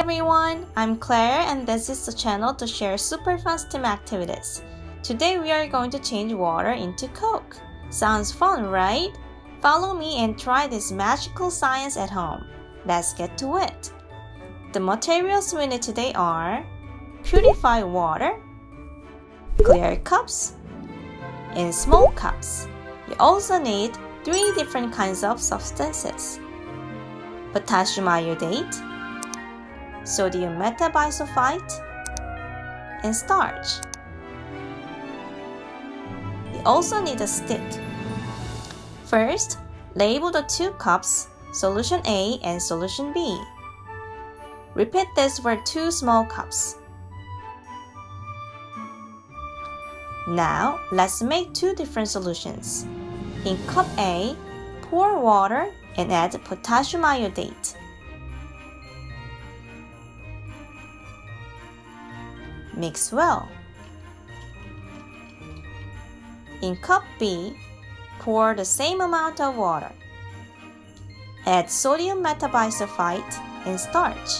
everyone, I'm Claire and this is the channel to share super fun STEM activities. Today we are going to change water into Coke. Sounds fun, right? Follow me and try this magical science at home. Let's get to it. The materials we need today are purified water, clear cups, and small cups. You also need three different kinds of substances potassium iodate, sodium metabisulfite, and starch. You also need a stick. First, label the two cups, solution A and solution B. Repeat this for two small cups. Now, let's make two different solutions. In cup A, pour water and add potassium iodate. Mix well. In cup B, pour the same amount of water. Add sodium metabisulfite and starch.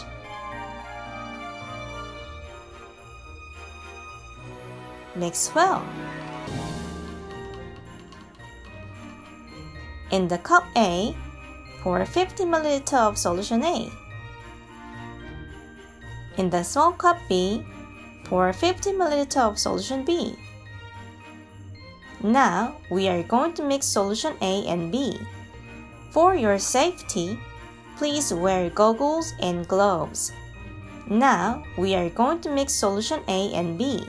Mix well. In the cup A, pour 50 ml of solution A. In the small cup B, pour 50 ml of solution B. Now we are going to mix solution A and B. For your safety, please wear goggles and gloves. Now we are going to mix solution A and B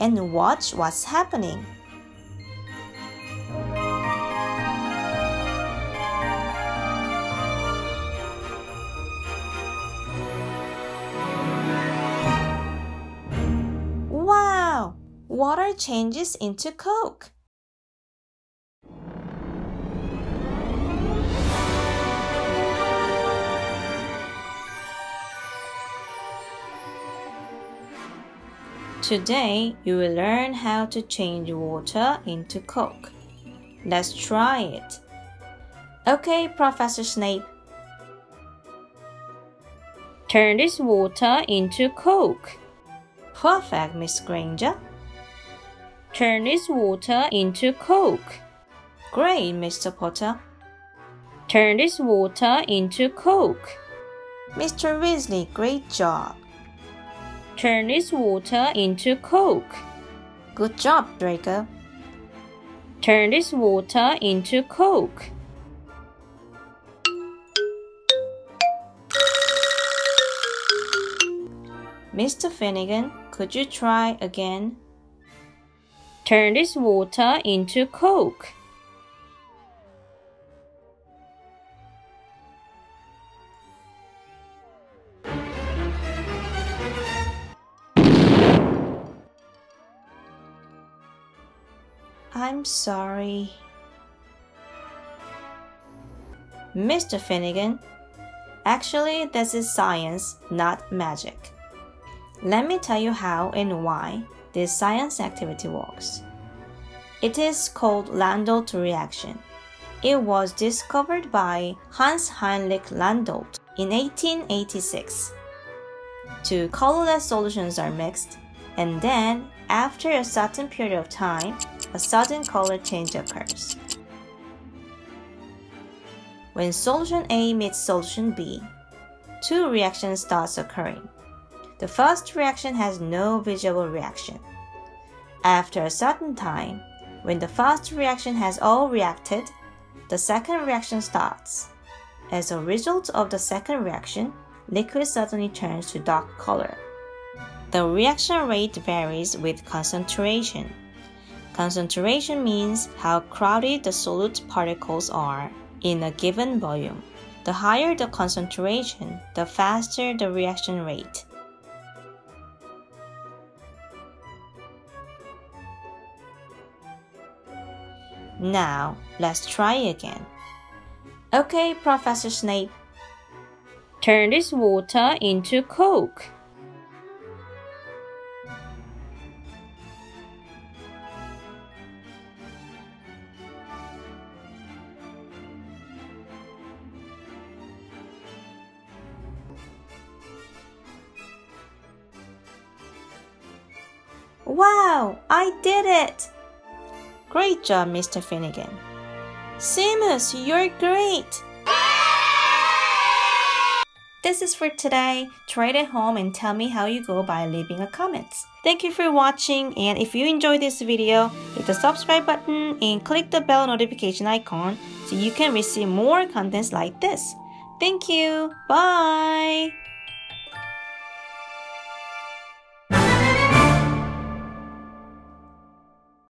and watch what's happening. Water changes into Coke. Today, you will learn how to change water into Coke. Let's try it. Okay, Professor Snape. Turn this water into Coke. Perfect, Miss Granger. Turn this water into Coke. Great, Mr. Potter. Turn this water into Coke. Mr. Weasley, great job. Turn this water into Coke. Good job, Draco. Turn this water into Coke. Mr. Finnegan, could you try again? Turn this water into Coke. I'm sorry. Mr. Finnegan, actually, this is science, not magic. Let me tell you how and why this science activity works. It is called Landolt reaction. It was discovered by Hans Heinrich Landolt in 1886. Two colorless solutions are mixed, and then, after a certain period of time, a sudden color change occurs. When solution A meets solution B, two reactions starts occurring. The first reaction has no visible reaction. After a certain time, when the first reaction has all reacted, the second reaction starts. As a result of the second reaction, liquid suddenly turns to dark color. The reaction rate varies with concentration. Concentration means how crowded the solute particles are in a given volume. The higher the concentration, the faster the reaction rate. Now, let's try again. Okay, Professor Snape. Turn this water into Coke. Wow, I did it! Great job, Mr. Finnegan. Seamus, you're great! This is for today. Try it at home and tell me how you go by leaving a comment. Thank you for watching and if you enjoyed this video, hit the subscribe button and click the bell notification icon so you can receive more contents like this. Thank you. Bye.